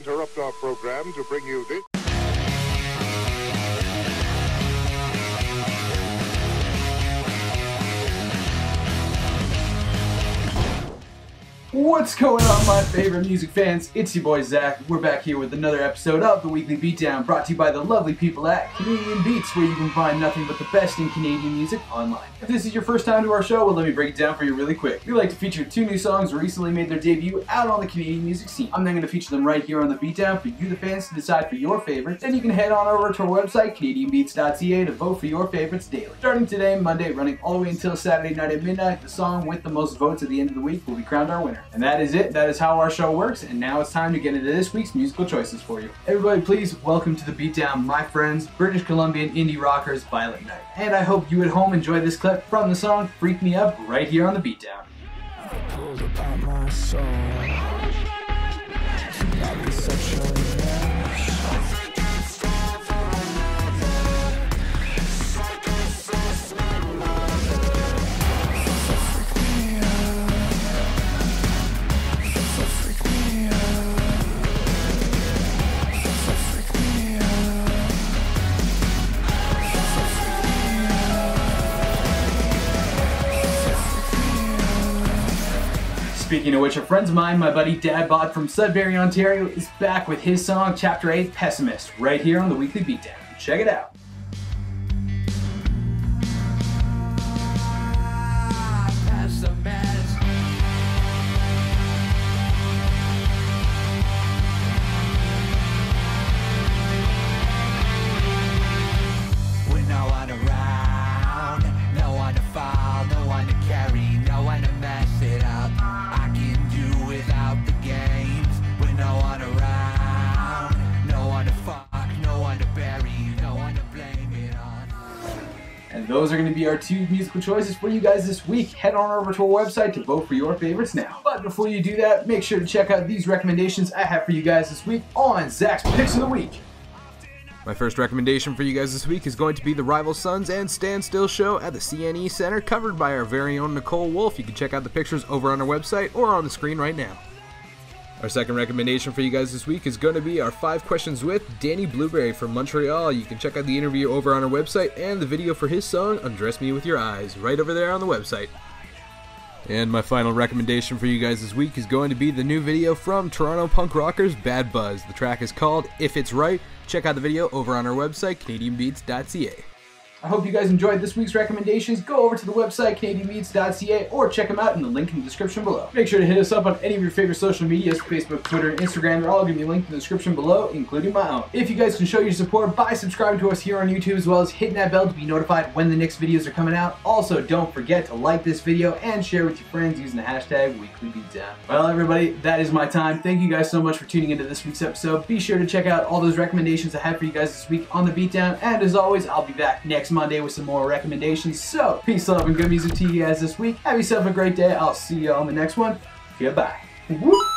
interrupt our program to bring you this. What's going on, my favorite music fans? It's your boy Zach. We're back here with another episode of the Weekly Beatdown, brought to you by the lovely people at Canadian Beats, where you can find nothing but the best in Canadian music online. If this is your first time to our show, well, let me break it down for you really quick. We like to feature two new songs recently made their debut out on the Canadian music scene. I'm then going to feature them right here on the Beatdown for you, the fans, to decide for your favorites. Then you can head on over to our website, CanadianBeats.ca, to vote for your favorites daily. Starting today, Monday, running all the way until Saturday night at midnight, the song with the most votes at the end of the week will be crowned our winner. And that is it. That is how our show works. And now it's time to get into this week's musical choices for you. Everybody, please welcome to the Beatdown, my friends, British Columbian indie rockers, Violet Night. And I hope you at home enjoy this clip from the song Freak Me Up right here on the Beatdown. Speaking of which, a friend of mine, my buddy dadbOdd from Sudbury, Ontario, is back with his song Chapter 8 Pessimist right here on the Weekly Beatdown. Check it out. Those are going to be our two musical choices for you guys this week. Head on over to our website to vote for your favorites now. But before you do that, make sure to check out these recommendations I have for you guys this week on Zach's Picks of the Week. My first recommendation for you guys this week is going to be the Rival Sons and Standstill show at the CNE Center, covered by our very own Nicole Wolf. You can check out the pictures over on our website or on the screen right now. Our second recommendation for you guys this week is going to be our five questions with Danny Blueberry from Montreal. You can check out the interview over on our website and the video for his song Undress Me With Your Eyes right over there on the website. And my final recommendation for you guys this week is going to be the new video from Toronto punk rockers Bad Buzz. The track is called If It's Right. Check out the video over on our website, CanadianBeats.ca. I hope you guys enjoyed this week's recommendations. Go over to the website, CanadianBeats.ca, or check them out in the link in the description below. Make sure to hit us up on any of your favorite social medias Facebook, Twitter, and Instagram. They're all going to be linked in the description below, including my own. If you guys can show your support by subscribing to us here on YouTube, as well as hitting that bell to be notified when the next videos are coming out. Also, don't forget to like this video and share with your friends using the hashtag WeeklyBeatdown. Well, everybody, that is my time. Thank you guys so much for tuning into this week's episode. Be sure to check out all those recommendations I had for you guys this week on the Beatdown. And as always, I'll be back next Monday with some more recommendations. So, peace, love, and good music to you guys this week. Have yourself a great day. I'll see you on the next one. Goodbye. Whoop.